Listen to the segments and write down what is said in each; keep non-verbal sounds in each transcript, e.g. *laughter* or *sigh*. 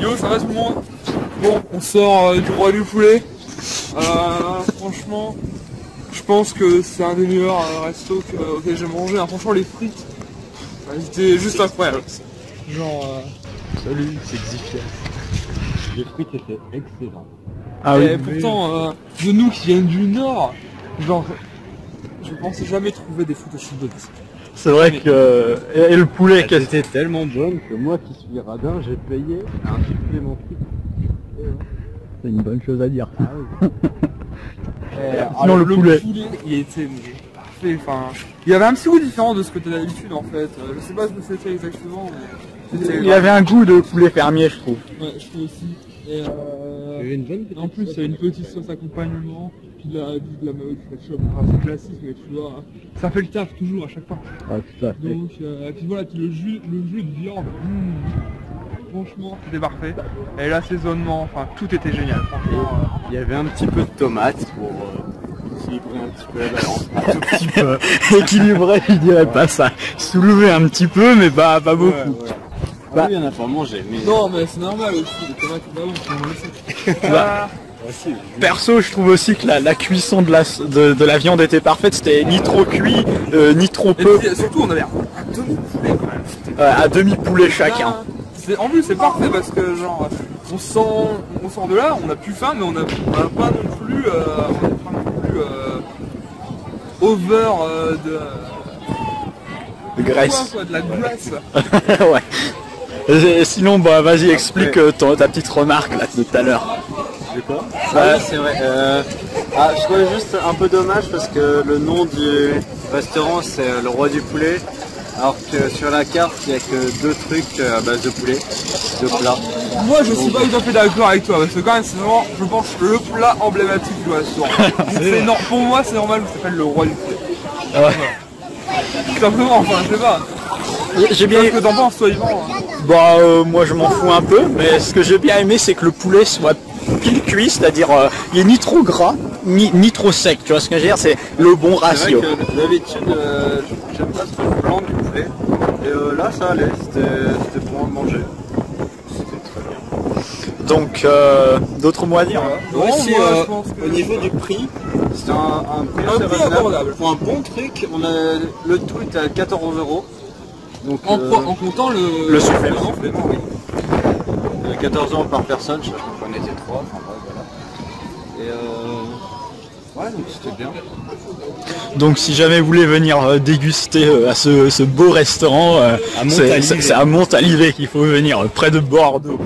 Yo, ça va tout le monde? Bon, on sort euh, du roi du poulet. Euh, franchement, je pense que c'est un des meilleurs euh, restos que- auxquels j'ai mangé. hein. Franchement, les frites, euh, c'était juste incroyable. Genre, Salut, c'est Xifia. Les frites étaient excellentes. euh, et pourtant, euh, de nous qui viennent du Nord, genre, je pensais jamais trouver des frites aussi bonnes. C'est vrai que... Et, et le poulet, qu'est-ce C'était tellement bonne que moi qui suis radin, j'ai payé un supplémentaire. C'est une bonne chose à dire. *laughs* Euh, Sinon, le poulet. il était mais, parfait. Enfin, il y avait un petit goût différent de ce que tu as d'habitude en fait. Euh, Je sais pas ce que c'était exactement. Mais Il avait un goût de poulet fermier, je trouve. Ouais, je trouve aussi. Et euh, y une bonne en plus, il y a une petite sauce accompagnement, puis de la, de la mayo de ketchup. Enfin, c'est classique, mais tu vois, ça fait le taf toujours à chaque fois. Ah, tout à fait. Donc, euh, et puis voilà, puis le jus, le jus de viande. mmh, Franchement, c'était parfait. Et l'assaisonnement, enfin, tout était génial. Franchement, euh, Il y avait un petit peu de tomates pour euh, équilibrer un petit peu la balance. Un petit peu. *laughs* Équilibré, je dirais pas ça. Soulevé un petit peu, mais pas, pas beaucoup. Ah oui, il y en a pas mangé, mais... Non, mais c'est normal aussi, les tomates, bah laisser. Bah, Ah, Perso, je trouve aussi que la, la cuisson de la, de, de la viande était parfaite. C'était ni trop cuit, euh, ni trop Et peu. puis, surtout, on avait un demi-poulet quand même. C'était Euh, à demi poulet chacun. C'est- En plus, c'est parfait parce que, genre, on sent, on sort de là, on a plus faim, mais on a, on a pas non plus, euh, on a pas non plus euh, over euh, de. De graisse. Quoi, quoi, de la glace. *laughs* ouais. Et sinon, bah, vas-y, explique ton- ta petite remarque là de tout à l'heure. Quoi Ah oui, c'est vrai. Euh, ah, je trouvais juste un peu dommage parce que le nom du restaurant c'est le roi du poulet, alors que sur la carte il n'y a que deux trucs euh, à base de poulet, deux plats. Moi, je suis pas tout à fait d'accord avec toi parce que quand même, c'est vraiment, je pense, le plat emblématique du restaurant. *laughs* Pour moi, c'est normal que ça s'appelle le roi du poulet. Ouais. Tout simplement, enfin, je sais pas. J'ai bien Qu'est-ce que t'en penses, toi, Yvan Bah euh, moi je m'en fous un peu, mais ce que j'ai bien aimé c'est que le poulet soit pile cuit, c'est-à-dire euh, il est ni trop gras, ni, ni trop sec, tu vois ce que je veux dire, c'est le bon ratio. vrai que d'habitude euh, j'aime pas ce blanc du et euh, là ça allait, c'était c'était bon à manger. C'était très bien. Donc euh, d'autres mots à dire Non, Aussi, moi, euh, je pense que- au niveau du prix, c'est un, un prix Un assez prix raisonnable. abordable. Pour un bon truc, on a le tout est à 14 euros. Donc En, euh, en comptant le, le supplément. supplément, oui. euh, 14 euros par personne, je sais pas qu'on était trois, enfin bref, voilà. Et euh... Ouais, donc c'était bien. Donc si jamais vous voulez venir euh, déguster euh, à ce, ce beau restaurant, euh, À c'est à Montalivet qu'il faut venir, euh, près de Bordeaux.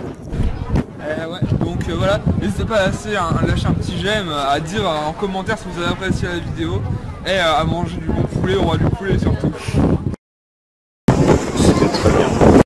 Euh, ouais, donc euh, voilà, n'hésitez pas à, lâcher un, lâcher un petit j'aime, à dire en commentaire si vous avez apprécié la vidéo, et euh, à manger du bon poulet, au roi du poulet surtout.